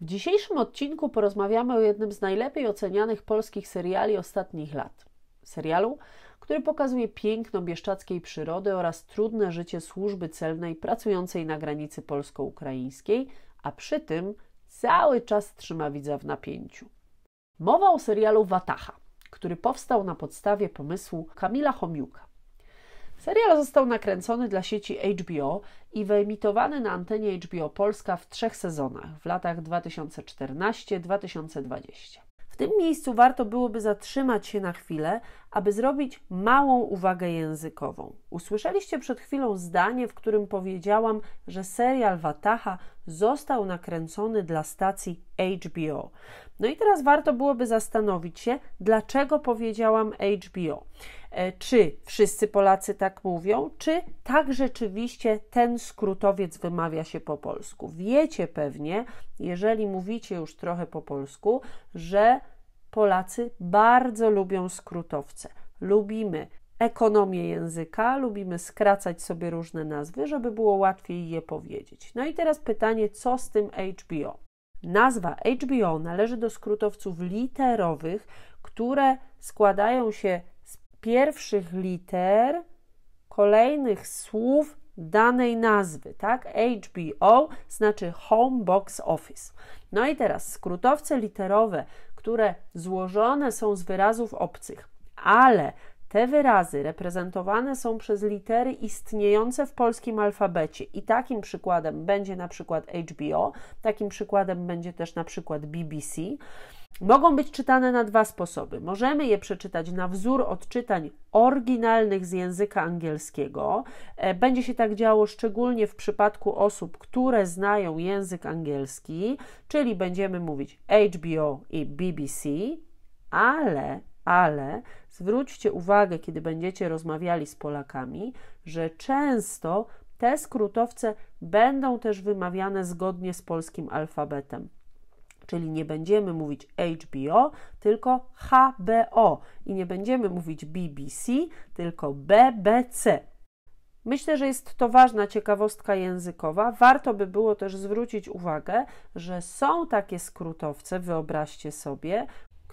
W dzisiejszym odcinku porozmawiamy o jednym z najlepiej ocenianych polskich seriali ostatnich lat. Serialu, który pokazuje piękno bieszczackiej przyrody oraz trudne życie służby celnej pracującej na granicy polsko-ukraińskiej, a przy tym cały czas trzyma widza w napięciu. Mowa o serialu Watacha, który powstał na podstawie pomysłu Kamila Chomiuka. Serial został nakręcony dla sieci HBO i wyemitowany na antenie HBO Polska w trzech sezonach w latach 2014-2020. W tym miejscu warto byłoby zatrzymać się na chwilę, aby zrobić małą uwagę językową. Usłyszeliście przed chwilą zdanie, w którym powiedziałam, że serial Wataha został nakręcony dla stacji HBO. No i teraz warto byłoby zastanowić się, dlaczego powiedziałam HBO. E, czy wszyscy Polacy tak mówią, czy tak rzeczywiście ten skrótowiec wymawia się po polsku? Wiecie pewnie, jeżeli mówicie już trochę po polsku, że Polacy bardzo lubią skrótowce. Lubimy ekonomię języka, lubimy skracać sobie różne nazwy, żeby było łatwiej je powiedzieć. No i teraz pytanie, co z tym HBO? Nazwa HBO należy do skrótowców literowych, które składają się pierwszych liter kolejnych słów danej nazwy, tak? HBO znaczy Home Box Office. No i teraz skrótowce literowe, które złożone są z wyrazów obcych, ale te wyrazy reprezentowane są przez litery istniejące w polskim alfabecie i takim przykładem będzie na przykład HBO, takim przykładem będzie też na przykład BBC. Mogą być czytane na dwa sposoby. Możemy je przeczytać na wzór odczytań oryginalnych z języka angielskiego. E, będzie się tak działo szczególnie w przypadku osób, które znają język angielski, czyli będziemy mówić HBO i BBC, ale ale zwróćcie uwagę, kiedy będziecie rozmawiali z Polakami, że często te skrótowce będą też wymawiane zgodnie z polskim alfabetem. Czyli nie będziemy mówić HBO, tylko HBO i nie będziemy mówić BBC, tylko BBC. Myślę, że jest to ważna ciekawostka językowa. Warto by było też zwrócić uwagę, że są takie skrótowce, wyobraźcie sobie,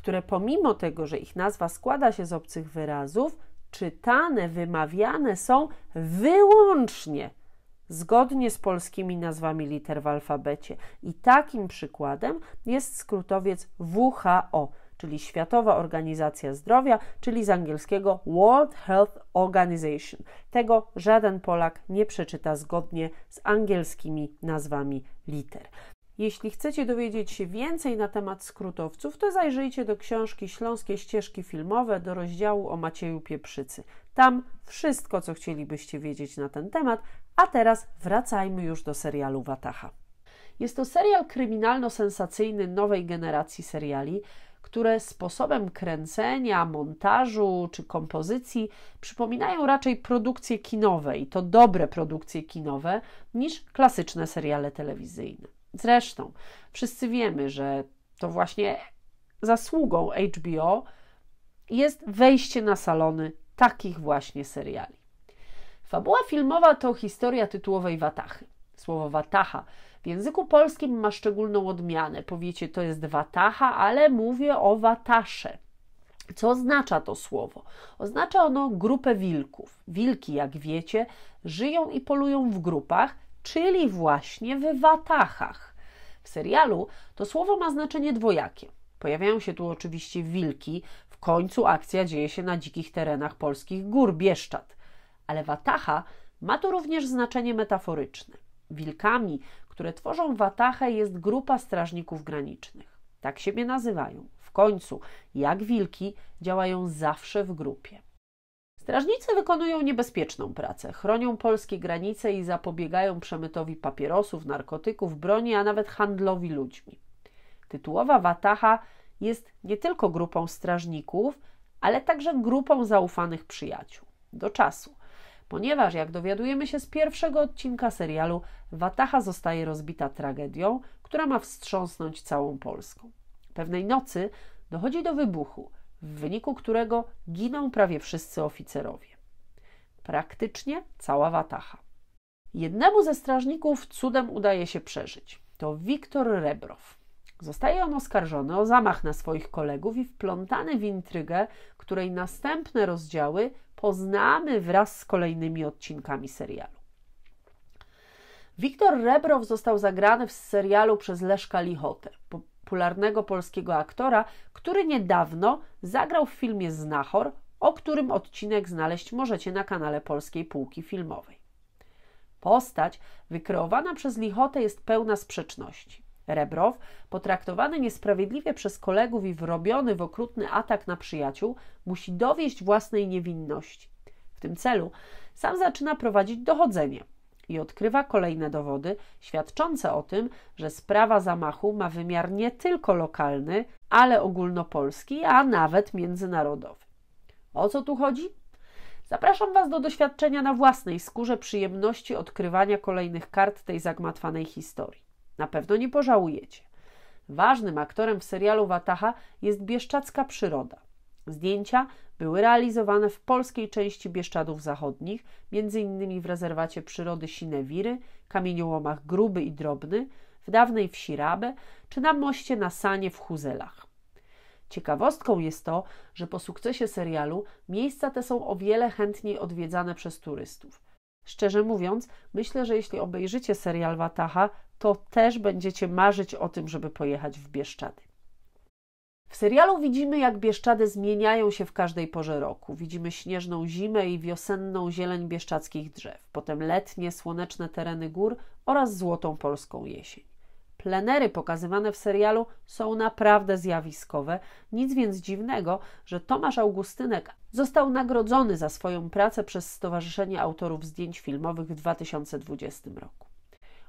które pomimo tego, że ich nazwa składa się z obcych wyrazów, czytane, wymawiane są wyłącznie zgodnie z polskimi nazwami liter w alfabecie. I takim przykładem jest skrótowiec WHO, czyli Światowa Organizacja Zdrowia, czyli z angielskiego World Health Organization. Tego żaden Polak nie przeczyta zgodnie z angielskimi nazwami liter. Jeśli chcecie dowiedzieć się więcej na temat skrótowców, to zajrzyjcie do książki Śląskie Ścieżki Filmowe do rozdziału o Macieju Pieprzycy. Tam wszystko, co chcielibyście wiedzieć na ten temat, a teraz wracajmy już do serialu Wataha. Jest to serial kryminalno-sensacyjny nowej generacji seriali, które sposobem kręcenia, montażu czy kompozycji przypominają raczej produkcje kinowe i to dobre produkcje kinowe niż klasyczne seriale telewizyjne. Zresztą wszyscy wiemy, że to właśnie zasługą HBO jest wejście na salony takich właśnie seriali. Fabuła filmowa to historia tytułowej Watachy. Słowo Watacha w języku polskim ma szczególną odmianę. Powiecie, to jest Watacha, ale mówię o Watasze. Co oznacza to słowo? Oznacza ono grupę wilków. Wilki, jak wiecie, żyją i polują w grupach, czyli właśnie w watachach. W serialu to słowo ma znaczenie dwojakie. Pojawiają się tu oczywiście wilki, w końcu akcja dzieje się na dzikich terenach polskich gór Bieszczad. Ale watacha ma tu również znaczenie metaforyczne. Wilkami, które tworzą watachę, jest grupa strażników granicznych. Tak siebie nazywają. W końcu, jak wilki, działają zawsze w grupie. Strażnicy wykonują niebezpieczną pracę, chronią polskie granice i zapobiegają przemytowi papierosów, narkotyków, broni, a nawet handlowi ludźmi. Tytułowa Wataha jest nie tylko grupą strażników, ale także grupą zaufanych przyjaciół. Do czasu, ponieważ jak dowiadujemy się z pierwszego odcinka serialu, Wataha zostaje rozbita tragedią, która ma wstrząsnąć całą Polską. Pewnej nocy dochodzi do wybuchu – w wyniku którego giną prawie wszyscy oficerowie. Praktycznie cała watacha. Jednemu ze strażników cudem udaje się przeżyć. To Wiktor Rebrow. Zostaje on oskarżony o zamach na swoich kolegów i wplątany w intrygę, której następne rozdziały poznamy wraz z kolejnymi odcinkami serialu. Wiktor Rebrow został zagrany w serialu przez Leszka Lichotę, popularnego polskiego aktora, który niedawno zagrał w filmie Znachor, o którym odcinek znaleźć możecie na kanale Polskiej Półki Filmowej. Postać wykreowana przez Lichotę jest pełna sprzeczności. Rebrow, potraktowany niesprawiedliwie przez kolegów i wrobiony w okrutny atak na przyjaciół, musi dowieść własnej niewinności. W tym celu sam zaczyna prowadzić dochodzenie i odkrywa kolejne dowody świadczące o tym, że sprawa zamachu ma wymiar nie tylko lokalny, ale ogólnopolski, a nawet międzynarodowy. O co tu chodzi? Zapraszam Was do doświadczenia na własnej skórze przyjemności odkrywania kolejnych kart tej zagmatwanej historii. Na pewno nie pożałujecie. Ważnym aktorem w serialu Wataha jest bieszczacka przyroda. Zdjęcia były realizowane w polskiej części Bieszczadów Zachodnich, m.in. w rezerwacie przyrody Sinewiry, kamieniołomach Gruby i Drobny, w dawnej wsi Rabę czy na moście na Sanie w Huzelach. Ciekawostką jest to, że po sukcesie serialu miejsca te są o wiele chętniej odwiedzane przez turystów. Szczerze mówiąc, myślę, że jeśli obejrzycie serial Wataha, to też będziecie marzyć o tym, żeby pojechać w Bieszczady. W serialu widzimy, jak Bieszczady zmieniają się w każdej porze roku. Widzimy śnieżną zimę i wiosenną zieleń bieszczadzkich drzew, potem letnie, słoneczne tereny gór oraz złotą polską jesień. Plenery pokazywane w serialu są naprawdę zjawiskowe, nic więc dziwnego, że Tomasz Augustynek został nagrodzony za swoją pracę przez Stowarzyszenie Autorów Zdjęć Filmowych w 2020 roku.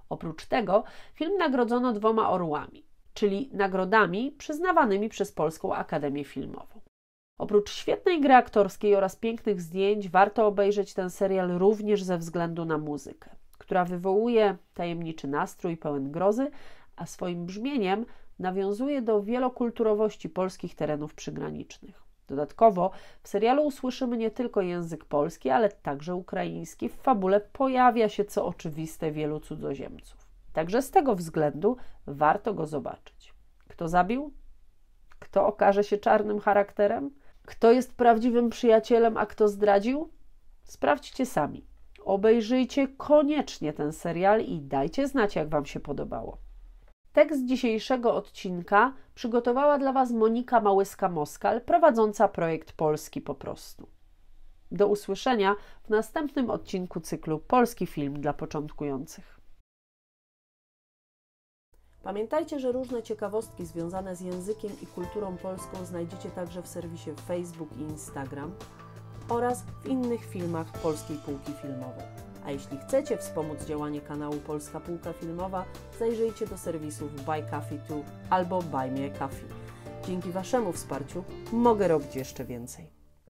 Oprócz tego film nagrodzono dwoma orłami, czyli nagrodami przyznawanymi przez Polską Akademię Filmową. Oprócz świetnej gry aktorskiej oraz pięknych zdjęć, warto obejrzeć ten serial również ze względu na muzykę, która wywołuje tajemniczy nastrój pełen grozy, a swoim brzmieniem nawiązuje do wielokulturowości polskich terenów przygranicznych. Dodatkowo w serialu usłyszymy nie tylko język polski, ale także ukraiński. W fabule pojawia się, co oczywiste, wielu cudzoziemców. Także z tego względu warto go zobaczyć. Kto zabił? Kto okaże się czarnym charakterem? Kto jest prawdziwym przyjacielem, a kto zdradził? Sprawdźcie sami. Obejrzyjcie koniecznie ten serial i dajcie znać, jak Wam się podobało. Tekst dzisiejszego odcinka przygotowała dla Was Monika Małyska-Moskal, prowadząca projekt Polski po prostu. Do usłyszenia w następnym odcinku cyklu Polski Film dla początkujących. Pamiętajcie, że różne ciekawostki związane z językiem i kulturą polską znajdziecie także w serwisie Facebook i Instagram oraz w innych filmach Polskiej Półki Filmowej. A jeśli chcecie wspomóc działanie kanału Polska Półka Filmowa, zajrzyjcie do serwisów Buy Coffee 2 albo Buy Me Coffee. Dzięki Waszemu wsparciu mogę robić jeszcze więcej.